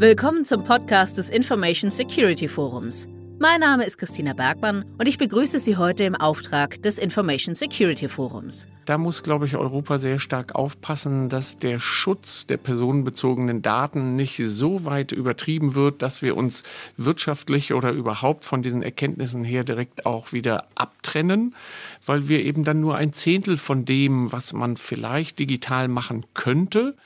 Willkommen zum Podcast des Information Security Forums. Mein Name ist Christina Bergmann und ich begrüße Sie heute im Auftrag des Information Security Forums. Da muss, glaube ich, Europa sehr stark aufpassen, dass der Schutz der personenbezogenen Daten nicht so weit übertrieben wird, dass wir uns wirtschaftlich oder überhaupt von diesen Erkenntnissen her direkt auch wieder abtrennen, weil wir eben dann nur ein Zehntel von dem, was man vielleicht digital machen könnte,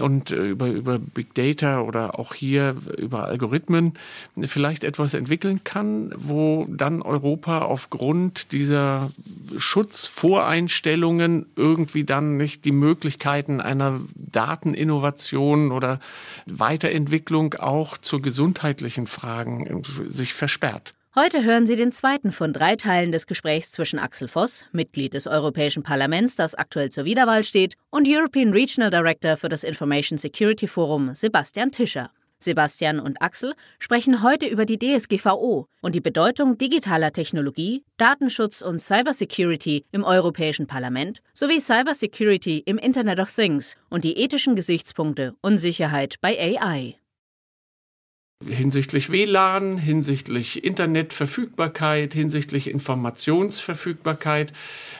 und äh, über, über Big Data oder auch hier über Algorithmen vielleicht etwas entwickeln kann, wo dann Europa aufgrund dieser Schutzvoreinstellungen irgendwie dann nicht die Möglichkeiten einer Dateninnovation oder Weiterentwicklung auch zu gesundheitlichen Fragen sich versperrt. Heute hören Sie den zweiten von drei Teilen des Gesprächs zwischen Axel Voss, Mitglied des Europäischen Parlaments, das aktuell zur Wiederwahl steht, und European Regional Director für das Information Security Forum, Sebastian Tischer. Sebastian und Axel sprechen heute über die DSGVO und die Bedeutung digitaler Technologie, Datenschutz und Cybersecurity im Europäischen Parlament sowie Cybersecurity im Internet of Things und die ethischen Gesichtspunkte und Sicherheit bei AI hinsichtlich WLAN, hinsichtlich Internetverfügbarkeit, hinsichtlich Informationsverfügbarkeit,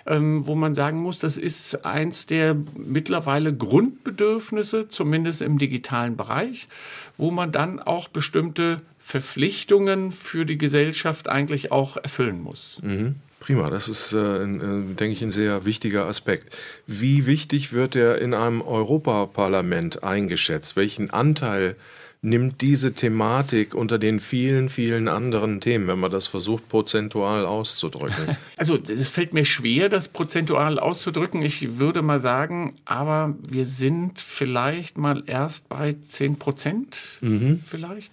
ähm, wo man sagen muss, das ist eins der mittlerweile Grundbedürfnisse, zumindest im digitalen Bereich, wo man dann auch bestimmte Verpflichtungen für die Gesellschaft eigentlich auch erfüllen muss. Mhm. Prima, das ist, äh, äh, denke ich, ein sehr wichtiger Aspekt. Wie wichtig wird er in einem Europaparlament eingeschätzt? Welchen Anteil nimmt diese Thematik unter den vielen, vielen anderen Themen, wenn man das versucht, prozentual auszudrücken? Also es fällt mir schwer, das prozentual auszudrücken. Ich würde mal sagen, aber wir sind vielleicht mal erst bei 10 Prozent mhm. vielleicht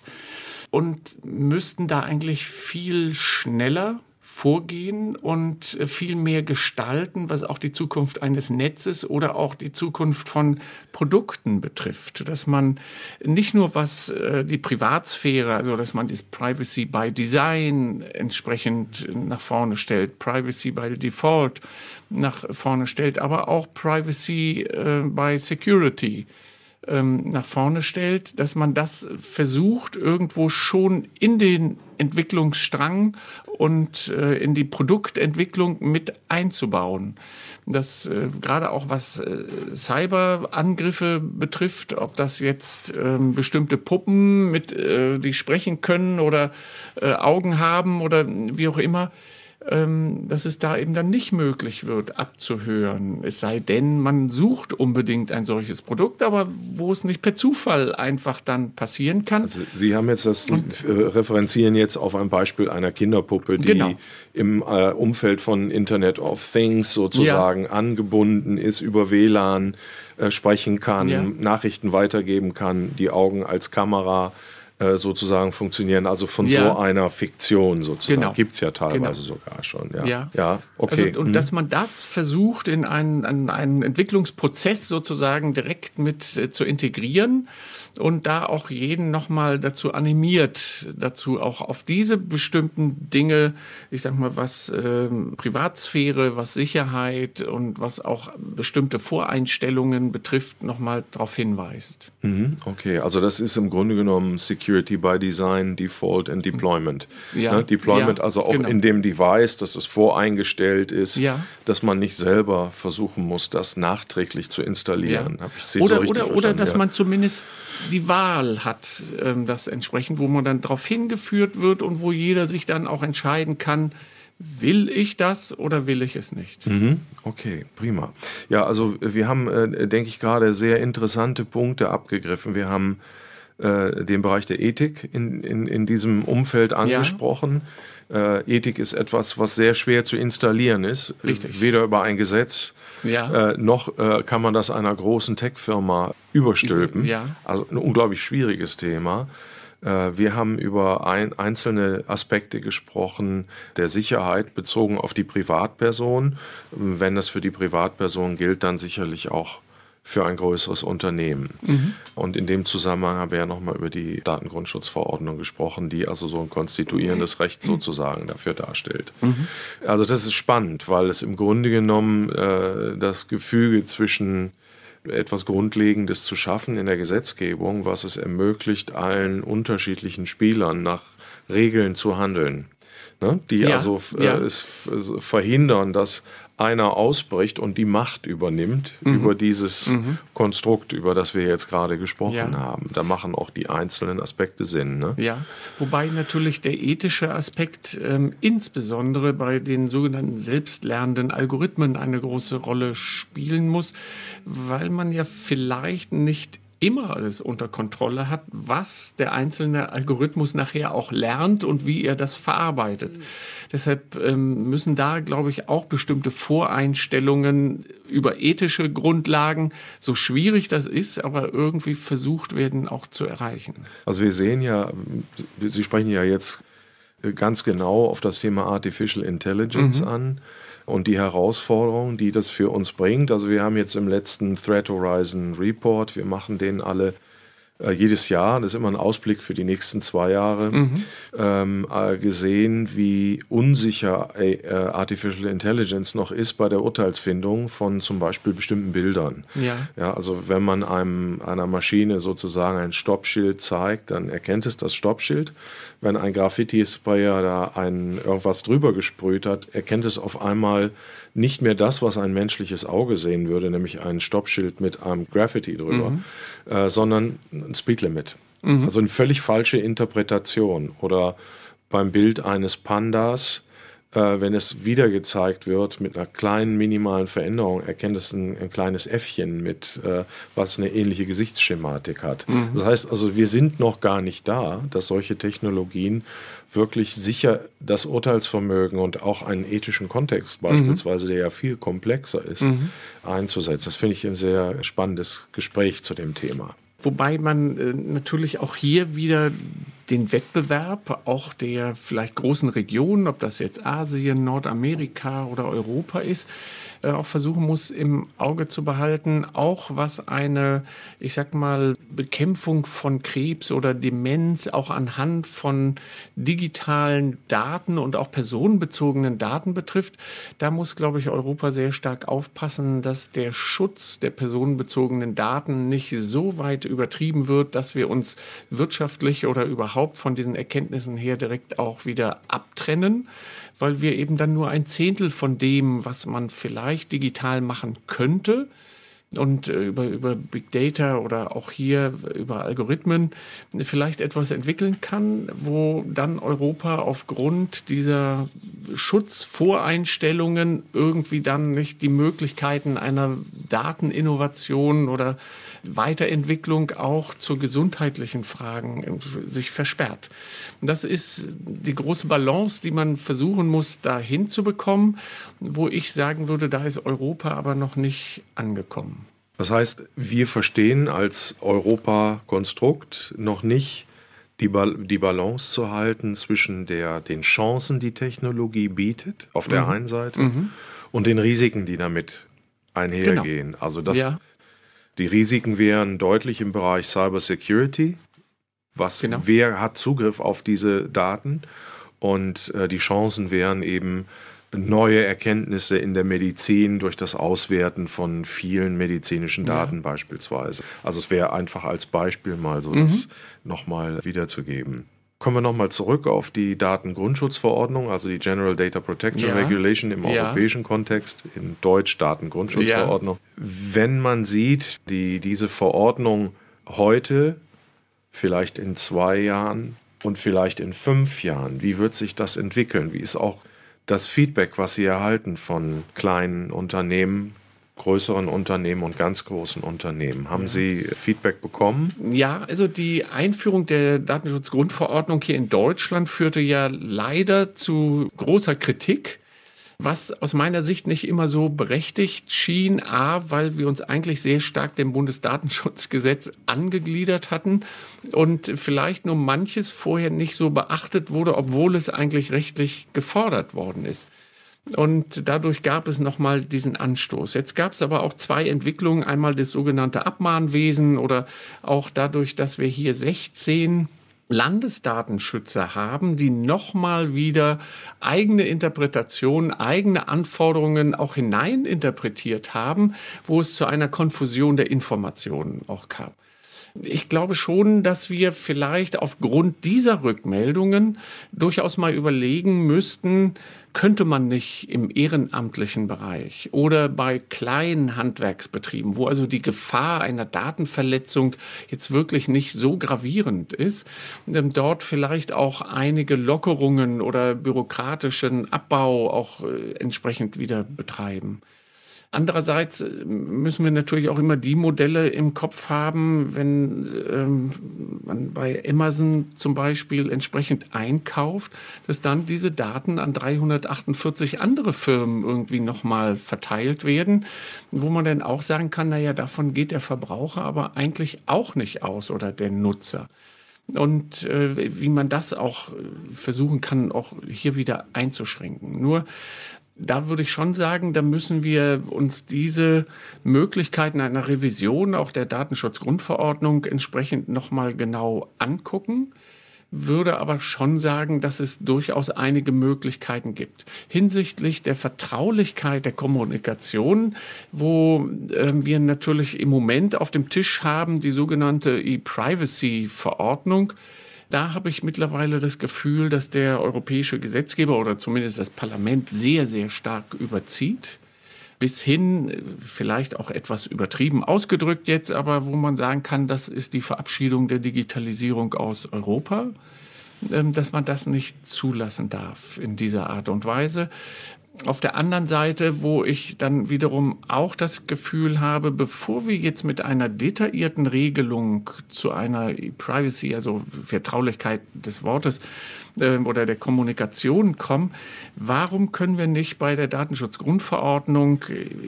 und müssten da eigentlich viel schneller vorgehen und äh, viel mehr gestalten, was auch die Zukunft eines Netzes oder auch die Zukunft von Produkten betrifft. Dass man nicht nur was äh, die Privatsphäre, also dass man das Privacy by Design entsprechend nach vorne stellt, Privacy by Default nach vorne stellt, aber auch Privacy äh, by Security ähm, nach vorne stellt, dass man das versucht, irgendwo schon in den Entwicklungsstrang und äh, in die Produktentwicklung mit einzubauen. Das äh, gerade auch was äh, Cyberangriffe betrifft, ob das jetzt ähm, bestimmte Puppen mit, äh, die sprechen können oder äh, Augen haben oder wie auch immer, dass es da eben dann nicht möglich wird, abzuhören. Es sei denn, man sucht unbedingt ein solches Produkt, aber wo es nicht per Zufall einfach dann passieren kann. Also Sie haben jetzt das, Und, äh, referenzieren jetzt auf ein Beispiel einer Kinderpuppe, die genau. im äh, Umfeld von Internet of Things sozusagen ja. angebunden ist, über WLAN äh, sprechen kann, ja. Nachrichten weitergeben kann, die Augen als Kamera äh, sozusagen funktionieren, also von ja. so einer Fiktion sozusagen. Genau. Gibt es ja teilweise genau. sogar schon. Ja, ja. ja okay. Also, und mhm. dass man das versucht, in einen, einen, einen Entwicklungsprozess sozusagen direkt mit äh, zu integrieren und da auch jeden nochmal dazu animiert, dazu auch auf diese bestimmten Dinge, ich sag mal, was äh, Privatsphäre, was Sicherheit und was auch bestimmte Voreinstellungen betrifft, nochmal darauf hinweist. Mhm, okay, also das ist im Grunde genommen Security by Design, Default and Deployment. Ja, ne? Deployment ja, also auch genau. in dem Device, dass es voreingestellt ist, ja. dass man nicht selber versuchen muss, das nachträglich zu installieren. Oder so oder, oder dass man zumindest die Wahl hat, ähm, das entsprechend, wo man dann darauf hingeführt wird und wo jeder sich dann auch entscheiden kann, will ich das oder will ich es nicht? Mhm. Okay, prima. Ja, also wir haben, äh, denke ich, gerade sehr interessante Punkte abgegriffen. Wir haben äh, den Bereich der Ethik in, in, in diesem Umfeld angesprochen. Ja. Äh, Ethik ist etwas, was sehr schwer zu installieren ist. Richtig. Weder über ein Gesetz ja. äh, noch äh, kann man das einer großen Tech-Firma überstülpen. Ja. Also ein unglaublich schwieriges Thema. Äh, wir haben über ein, einzelne Aspekte gesprochen der Sicherheit bezogen auf die Privatperson. Wenn das für die Privatperson gilt, dann sicherlich auch für ein größeres Unternehmen. Mhm. Und in dem Zusammenhang haben wir ja nochmal über die Datengrundschutzverordnung gesprochen, die also so ein konstituierendes Recht sozusagen dafür darstellt. Mhm. Also das ist spannend, weil es im Grunde genommen äh, das Gefüge zwischen etwas Grundlegendes zu schaffen in der Gesetzgebung, was es ermöglicht, allen unterschiedlichen Spielern nach Regeln zu handeln. Ne? Die ja, also äh, ja. es verhindern, dass einer ausbricht und die Macht übernimmt mhm. über dieses mhm. Konstrukt, über das wir jetzt gerade gesprochen ja. haben. Da machen auch die einzelnen Aspekte Sinn. Ne? Ja, wobei natürlich der ethische Aspekt ähm, insbesondere bei den sogenannten selbstlernenden Algorithmen eine große Rolle spielen muss, weil man ja vielleicht nicht immer alles unter Kontrolle hat, was der einzelne Algorithmus nachher auch lernt und wie er das verarbeitet. Mhm. Deshalb ähm, müssen da, glaube ich, auch bestimmte Voreinstellungen über ethische Grundlagen, so schwierig das ist, aber irgendwie versucht werden auch zu erreichen. Also wir sehen ja, Sie sprechen ja jetzt ganz genau auf das Thema Artificial Intelligence mhm. an und die Herausforderungen, die das für uns bringt. Also wir haben jetzt im letzten Threat Horizon Report, wir machen den alle äh, jedes Jahr, das ist immer ein Ausblick für die nächsten zwei Jahre, mhm. ähm, äh, gesehen, wie unsicher äh, Artificial Intelligence noch ist bei der Urteilsfindung von zum Beispiel bestimmten Bildern. Ja. Ja, also wenn man einem, einer Maschine sozusagen ein Stoppschild zeigt, dann erkennt es das Stoppschild. Wenn ein Graffiti-Sprayer da ein, irgendwas drüber gesprüht hat, erkennt es auf einmal nicht mehr das, was ein menschliches Auge sehen würde, nämlich ein Stoppschild mit einem Graffiti drüber, mhm. äh, sondern ein Speedlimit. Mhm. Also eine völlig falsche Interpretation. Oder beim Bild eines Pandas, äh, wenn es wieder gezeigt wird mit einer kleinen minimalen Veränderung, erkennt es ein, ein kleines Äffchen mit, äh, was eine ähnliche Gesichtsschematik hat. Mhm. Das heißt also, wir sind noch gar nicht da, dass solche Technologien wirklich sicher das Urteilsvermögen und auch einen ethischen Kontext mhm. beispielsweise, mhm. der ja viel komplexer ist, mhm. einzusetzen. Das finde ich ein sehr spannendes Gespräch zu dem Thema. Wobei man äh, natürlich auch hier wieder den Wettbewerb auch der vielleicht großen Regionen, ob das jetzt Asien, Nordamerika oder Europa ist, äh, auch versuchen muss, im Auge zu behalten, auch was eine, ich sag mal, Bekämpfung von Krebs oder Demenz auch anhand von digitalen Daten und auch personenbezogenen Daten betrifft. Da muss, glaube ich, Europa sehr stark aufpassen, dass der Schutz der personenbezogenen Daten nicht so weit übertrieben wird, dass wir uns wirtschaftlich oder überhaupt von diesen Erkenntnissen her direkt auch wieder abtrennen weil wir eben dann nur ein Zehntel von dem, was man vielleicht digital machen könnte, und äh, über, über Big Data oder auch hier über Algorithmen vielleicht etwas entwickeln kann, wo dann Europa aufgrund dieser Schutzvoreinstellungen irgendwie dann nicht die Möglichkeiten einer Dateninnovation oder Weiterentwicklung auch zu gesundheitlichen Fragen sich versperrt. Das ist die große Balance, die man versuchen muss, da hinzubekommen, wo ich sagen würde, da ist Europa aber noch nicht angekommen. Das heißt, wir verstehen als Europa-Konstrukt noch nicht die, ba die, Balance zu halten zwischen der, den Chancen, die Technologie bietet, auf der mhm. einen Seite, mhm. und den Risiken, die damit einhergehen. Genau. Also das ja. Die Risiken wären deutlich im Bereich Cyber Security. Was, genau. Wer hat Zugriff auf diese Daten? Und äh, die Chancen wären eben neue Erkenntnisse in der Medizin durch das Auswerten von vielen medizinischen Daten ja. beispielsweise. Also es wäre einfach als Beispiel mal so mhm. das nochmal wiederzugeben. Kommen wir nochmal zurück auf die Datengrundschutzverordnung, also die General Data Protection ja. Regulation im ja. europäischen Kontext, in Deutsch Datengrundschutzverordnung. Wenn man sieht, die, diese Verordnung heute, vielleicht in zwei Jahren und vielleicht in fünf Jahren, wie wird sich das entwickeln? Wie ist auch das Feedback, was Sie erhalten von kleinen Unternehmen, größeren Unternehmen und ganz großen Unternehmen. Haben. Sie Feedback bekommen? Ja, also die Einführung der Datenschutzgrundverordnung hier in Deutschland führte ja leider zu großer Kritik was aus meiner Sicht nicht immer so berechtigt schien. A, weil wir uns eigentlich sehr stark dem Bundesdatenschutzgesetz angegliedert hatten und vielleicht nur manches vorher nicht so beachtet wurde, obwohl es eigentlich rechtlich gefordert worden ist. Und dadurch gab es nochmal diesen Anstoß. Jetzt gab es aber auch zwei Entwicklungen. Einmal das sogenannte Abmahnwesen oder auch dadurch, dass wir hier 16 Landesdatenschützer haben, die nochmal wieder eigene Interpretationen, eigene Anforderungen auch hineininterpretiert haben, wo es zu einer Konfusion der Informationen auch kam. Ich glaube schon, dass wir vielleicht aufgrund dieser Rückmeldungen durchaus mal überlegen müssten, könnte man nicht im ehrenamtlichen Bereich oder bei kleinen Handwerksbetrieben, wo also die Gefahr einer Datenverletzung jetzt wirklich nicht so gravierend ist, ähm, dort vielleicht auch einige Lockerungen oder bürokratischen Abbau auch äh, entsprechend wieder betreiben. Andererseits äh, müssen wir natürlich auch immer die Modelle im Kopf haben, wenn ähm, man bei Amazon zum Beispiel entsprechend einkauft, dass dann diese Daten an 348 andere Firmen irgendwie nochmal verteilt werden, wo man dann auch sagen kann, naja, davon geht der Verbraucher aber eigentlich auch nicht aus oder der Nutzer und äh, wie man das auch versuchen kann, auch hier wieder einzuschränken. Nur da würde ich schon sagen, da müssen wir uns diese Möglichkeiten einer Revision auch der Datenschutzgrundverordnung entsprechend nochmal genau angucken würde aber schon sagen, dass es durchaus einige Möglichkeiten gibt. Hinsichtlich der Vertraulichkeit der Kommunikation, wo äh, wir natürlich im Moment auf dem Tisch haben die sogenannte E-Privacy-Verordnung, da habe ich mittlerweile das Gefühl, dass der europäische Gesetzgeber oder zumindest das Parlament sehr, sehr stark überzieht. Bis hin, vielleicht auch etwas übertrieben ausgedrückt jetzt, aber wo man sagen kann, das ist die Verabschiedung der Digitalisierung aus Europa ähm, dass man das nicht zulassen darf in dieser Art und Weise auf der anderen Seite, wo ich dann wiederum auch das Gefühl habe, bevor wir jetzt mit einer detaillierten Regelung zu einer Privacy, also Vertraulichkeit des Wortes äh, oder der Kommunikation kommen, warum können wir nicht bei der Datenschutzgrundverordnung,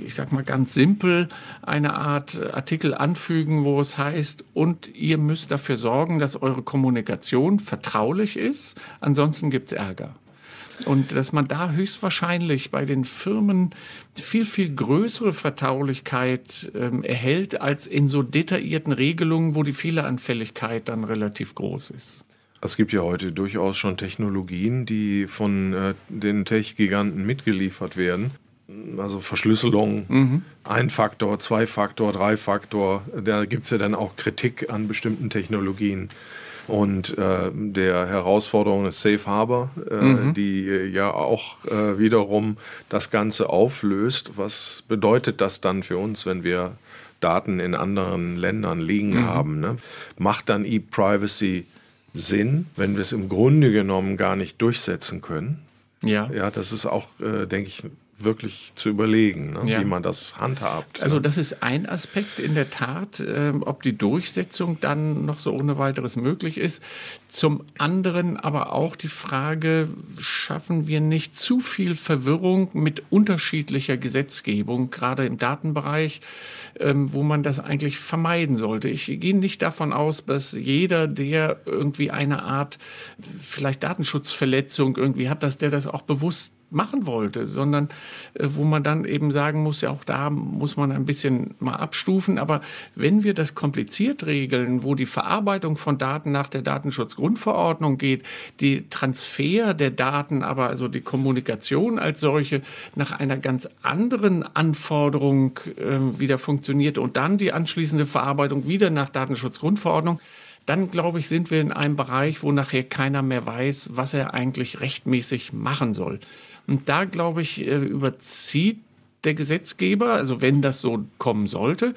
ich sag mal ganz simpel, eine Art Artikel anfügen, wo es heißt, und ihr müsst dafür sorgen, dass eure Kommunikation vertraulich ist, ansonsten gibt's Ärger. Und dass man da höchstwahrscheinlich bei den Firmen viel, viel größere Vertraulichkeit ähm, erhält als in so detaillierten Regelungen, wo die Fehleranfälligkeit dann relativ groß ist. Es gibt ja heute durchaus schon Technologien, die von äh, den Tech-Giganten mitgeliefert werden. Also Verschlüsselung, mhm. Ein-Faktor, Zwei-Faktor, Drei-Faktor. Da gibt es ja dann auch Kritik an bestimmten Technologien und äh, der Herausforderung des Safe Harbor, äh, mhm. die äh, ja auch äh, wiederum das Ganze auflöst. Was bedeutet das dann für uns, wenn wir Daten in anderen Ländern liegen mhm. haben? Ne? Macht dann E-Privacy Sinn, wenn wir es im Grunde genommen gar nicht durchsetzen können? Ja. Ja, das ist auch, äh, denke ich, wirklich zu überlegen, ne, ja. wie man das handhabt. Also das ist ein Aspekt in der Tat, äh, ob die Durchsetzung dann noch so ohne weiteres möglich ist. Zum anderen aber auch die Frage, schaffen wir nicht zu viel Verwirrung mit unterschiedlicher Gesetzgebung, gerade im Datenbereich, ähm, wo man das eigentlich vermeiden sollte. Ich gehe nicht davon aus, dass jeder, der irgendwie eine Art vielleicht Datenschutzverletzung irgendwie hat, dass der das auch bewusst machen wollte, sondern äh, wo man dann eben sagen muss, ja auch da muss man ein bisschen mal abstufen. Aber wenn wir das kompliziert regeln, wo die Verarbeitung von Daten nach der Datenschutzgrundverordnung geht, die Transfer der Daten, aber also die Kommunikation als solche nach einer ganz anderen Anforderung äh, wieder funktioniert und dann die anschließende Verarbeitung wieder nach Datenschutzgrundverordnung, dann glaube ich, sind wir in einem Bereich, wo nachher keiner mehr weiß, was er eigentlich rechtmäßig machen soll. Und da, glaube ich, äh, überzieht der Gesetzgeber, also wenn das so kommen sollte.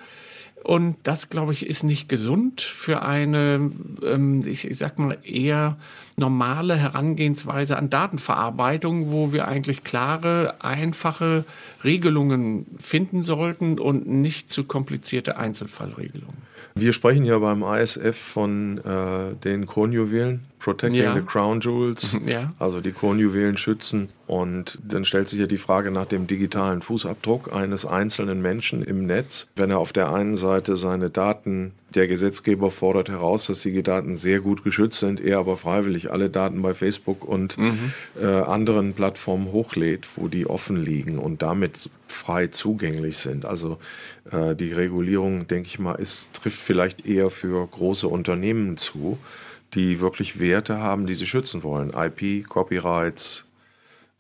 Und das, glaube ich, ist nicht gesund für eine, ähm, ich, ich sag mal, eher normale Herangehensweise an Datenverarbeitung, wo wir eigentlich klare, einfache Regelungen finden sollten und nicht zu komplizierte Einzelfallregelungen. Wir sprechen ja beim ISF von äh, den Kronjuwelen, Protecting ja. the Crown Jewels, ja. also die Kronjuwelen schützen. Und dann stellt sich ja die Frage nach dem digitalen Fußabdruck eines einzelnen Menschen im Netz. Wenn er auf der einen Seite seine Daten, der Gesetzgeber fordert heraus, dass die Daten sehr gut geschützt sind, er aber freiwillig alle Daten bei Facebook und mhm. äh, anderen Plattformen hochlädt, wo die offen liegen und damit frei zugänglich sind. Also äh, die Regulierung, denke ich mal, ist, trifft vielleicht eher für große Unternehmen zu die wirklich Werte haben, die sie schützen wollen. IP, Copyrights,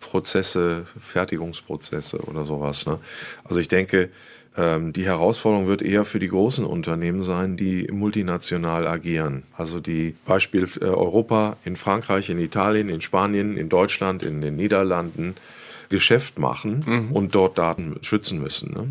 Prozesse, Fertigungsprozesse oder sowas. Ne? Also ich denke, ähm, die Herausforderung wird eher für die großen Unternehmen sein, die multinational agieren. Also die Beispiel äh, Europa, in Frankreich, in Italien, in Spanien, in Deutschland, in den Niederlanden Geschäft machen mhm. und dort Daten schützen müssen. Ne?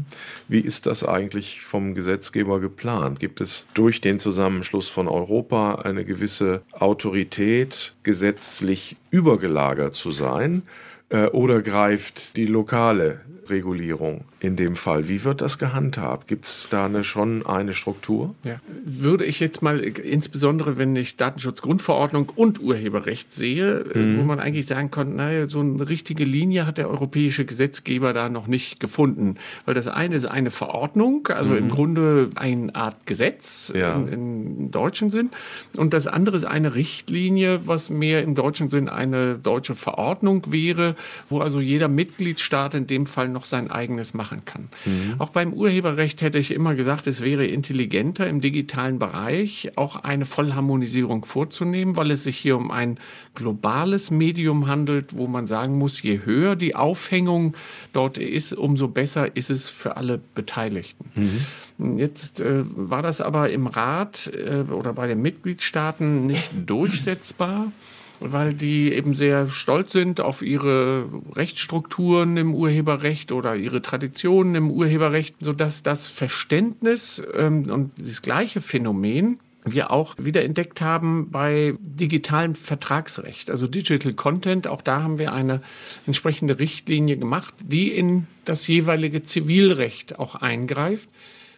Wie ist das eigentlich vom Gesetzgeber geplant? Gibt es durch den Zusammenschluss von Europa eine gewisse Autorität, gesetzlich übergelagert zu sein? Äh, oder greift die lokale Regulierung in dem Fall. Wie wird das gehandhabt? Gibt es da eine, schon eine Struktur? Ja. Würde ich jetzt mal, insbesondere wenn ich Datenschutzgrundverordnung und Urheberrecht sehe, äh, mhm. wo man eigentlich sagen konnte, naja, so eine richtige Linie hat der europäische Gesetzgeber da noch nicht gefunden. Weil das eine ist eine Verordnung, also mhm. im Grunde eine Art Gesetz ja. in, im deutschen Sinn. Und das andere ist eine Richtlinie, was mehr im deutschen Sinn eine deutsche Verordnung wäre, wo also jeder Mitgliedstaat in dem Fall noch sein eigenes machen kann. Mhm. Auch beim Urheberrecht hätte ich immer gesagt, es wäre intelligenter im digitalen Bereich auch eine Vollharmonisierung vorzunehmen, weil es sich hier um ein globales Medium handelt, wo man sagen muss, je höher die Aufhängung dort ist, umso besser ist es für alle Beteiligten. Mhm. Jetzt äh, war das aber im Rat äh, oder bei den Mitgliedstaaten nicht durchsetzbar weil die eben sehr stolz sind auf ihre Rechtsstrukturen im Urheberrecht oder ihre Traditionen im Urheberrecht, sodass das Verständnis ähm, und das gleiche Phänomen wir auch wieder entdeckt haben bei digitalem Vertragsrecht, also Digital Content. Auch da haben wir eine entsprechende Richtlinie gemacht, die in das jeweilige Zivilrecht auch eingreift.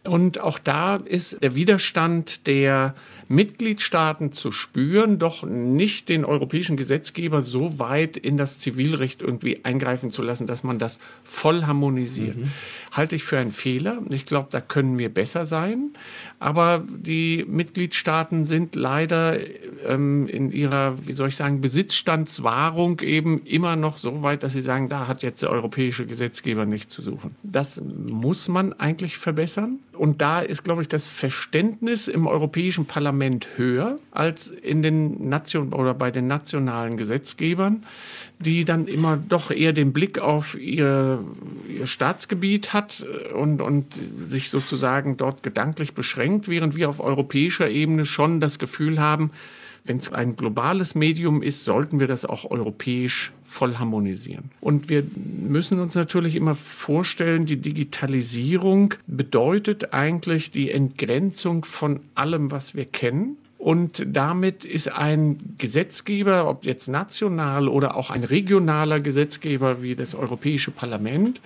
Und auch da ist der Widerstand der Mitgliedstaaten zu spüren, doch nicht den europäischen Gesetzgeber so weit in das Zivilrecht irgendwie eingreifen zu lassen, dass man das voll harmonisiert. Mhm. Halte ich für einen Fehler. Ich glaube, da können wir besser sein. Aber die Mitgliedstaaten sind leider ähm, in ihrer, wie soll ich sagen, Besitzstandswahrung eben immer noch so weit, dass sie sagen, da hat jetzt der europäische Gesetzgeber nichts zu suchen. Das muss man eigentlich verbessern. Und da ist, glaube ich, das Verständnis im Europäischen Parlament höher als in den Nation oder bei den nationalen Gesetzgebern, die dann immer doch eher den Blick auf ihr, ihr Staatsgebiet hat und, und sich sozusagen dort gedanklich beschränkt, während wir auf europäischer Ebene schon das Gefühl haben, wenn es ein globales Medium ist, sollten wir das auch europäisch voll harmonisieren. Und wir müssen uns natürlich immer vorstellen, die Digitalisierung bedeutet eigentlich die Entgrenzung von allem, was wir kennen. Und damit ist ein Gesetzgeber, ob jetzt national oder auch ein regionaler Gesetzgeber wie das Europäische Parlament,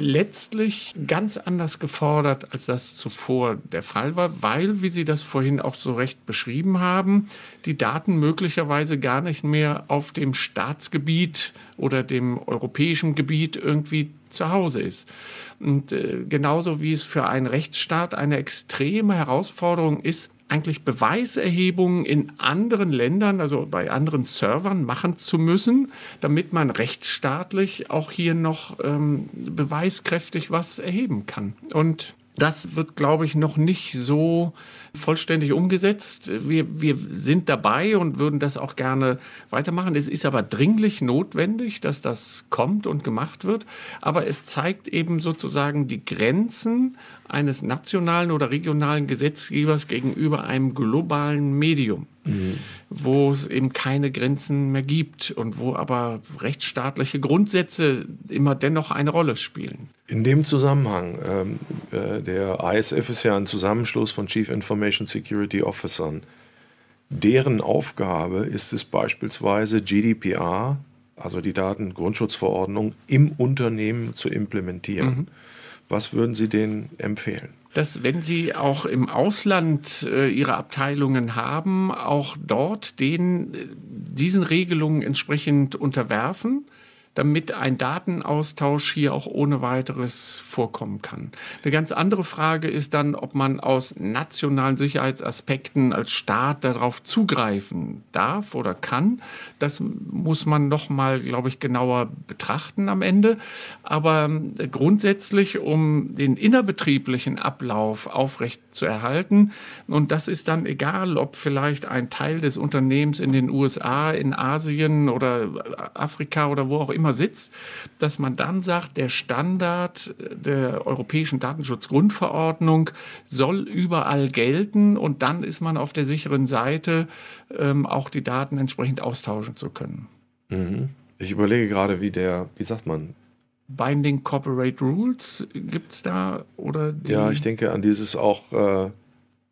letztlich ganz anders gefordert, als das zuvor der Fall war, weil, wie Sie das vorhin auch so recht beschrieben haben, die Daten möglicherweise gar nicht mehr auf dem Staatsgebiet oder dem europäischen Gebiet irgendwie zu Hause ist. Und äh, genauso wie es für einen Rechtsstaat eine extreme Herausforderung ist, eigentlich Beweiserhebungen in anderen Ländern, also bei anderen Servern machen zu müssen, damit man rechtsstaatlich auch hier noch ähm, beweiskräftig was erheben kann. Und das wird, glaube ich, noch nicht so vollständig umgesetzt. Wir, wir sind dabei und würden das auch gerne weitermachen. Es ist aber dringlich notwendig, dass das kommt und gemacht wird. Aber es zeigt eben sozusagen die Grenzen eines nationalen oder regionalen Gesetzgebers gegenüber einem globalen Medium, mhm. wo es eben keine Grenzen mehr gibt und wo aber rechtsstaatliche Grundsätze immer dennoch eine Rolle spielen. In dem Zusammenhang, ähm, äh, der ISF ist ja ein Zusammenschluss von Chief Information Security Officern. Deren Aufgabe ist es beispielsweise GDPR, also die Datengrundschutzverordnung, im Unternehmen zu implementieren. Mhm. Was würden Sie denen empfehlen? Dass, wenn Sie auch im Ausland äh, Ihre Abteilungen haben, auch dort den, äh, diesen Regelungen entsprechend unterwerfen damit ein Datenaustausch hier auch ohne weiteres vorkommen kann. Eine ganz andere Frage ist dann, ob man aus nationalen Sicherheitsaspekten als Staat darauf zugreifen darf oder kann. Das muss man noch mal, glaube ich, genauer betrachten am Ende. Aber äh, grundsätzlich, um den innerbetrieblichen Ablauf aufrecht zu erhalten, und das ist dann egal, ob vielleicht ein Teil des Unternehmens in den USA, in Asien oder Afrika oder wo auch immer sitzt, dass man dann sagt, der Standard der Europäischen Datenschutzgrundverordnung soll überall gelten und dann ist man auf der sicheren Seite, ähm, auch die Daten entsprechend austauschen zu können. Mhm. Ich überlege gerade, wie der, wie sagt man, Binding Corporate Rules gibt es da oder ja ich denke an dieses auch äh,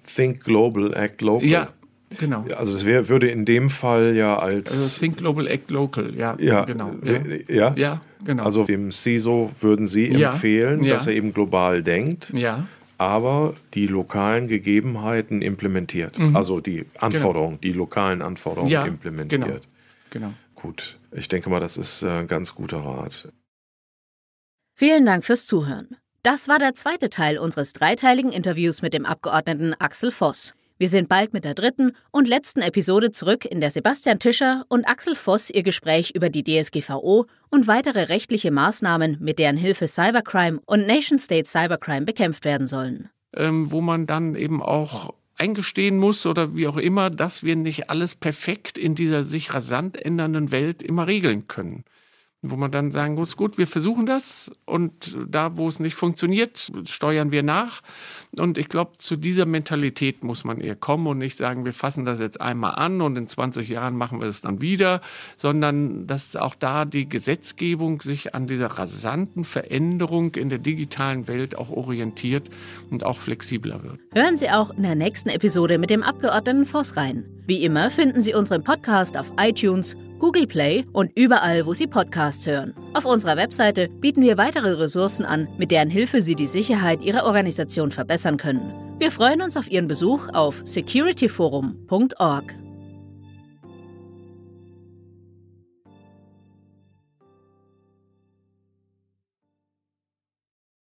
Think Global Act Local ja genau. Also es wär, würde in dem Fall ja als also Think Global Act Local. Ja ja. genau ja. ja, ja genau. Also dem CISO würden Sie empfehlen ja. dass er eben global denkt ja. aber die lokalen Gegebenheiten implementiert. Mhm. also die Anforderungen genau. die lokalen Anforderungen ja, implementiert. genau. Genau. Gut ich denke mal das ist ein ganz guter Rat. Vielen Dank fürs Zuhören. Das war der zweite Teil unseres dreiteiligen Interviews mit dem Abgeordneten Axel Voss. Wir sind bald mit der dritten und letzten Episode zurück, in der Sebastian Tischer und Axel Voss ihr Gespräch über die DSGVO und weitere rechtliche Maßnahmen, mit deren Hilfe Cybercrime und Nation-State Cybercrime bekämpft werden sollen. Ähm, wo man dann eben auch eingestehen muss oder wie auch immer, dass wir nicht alles perfekt in dieser sich rasant ändernden Welt immer regeln können wo man dann sagen muss, gut, wir versuchen das und da, wo es nicht funktioniert, steuern wir nach. Und ich glaube, zu dieser Mentalität muss man eher kommen und nicht sagen, wir fassen das jetzt einmal an und in 20 Jahren machen wir es dann wieder, sondern dass auch da die Gesetzgebung sich an dieser rasanten Veränderung in der digitalen Welt auch orientiert und auch flexibler wird. Hören Sie auch in der nächsten Episode mit dem Abgeordneten Voss rein. Wie immer finden Sie unseren Podcast auf iTunes, Google Play und überall, wo Sie Podcasts hören. Auf unserer Webseite bieten wir weitere Ressourcen an, mit deren Hilfe Sie die Sicherheit Ihrer Organisation verbessern können. Wir freuen uns auf Ihren Besuch auf securityforum.org.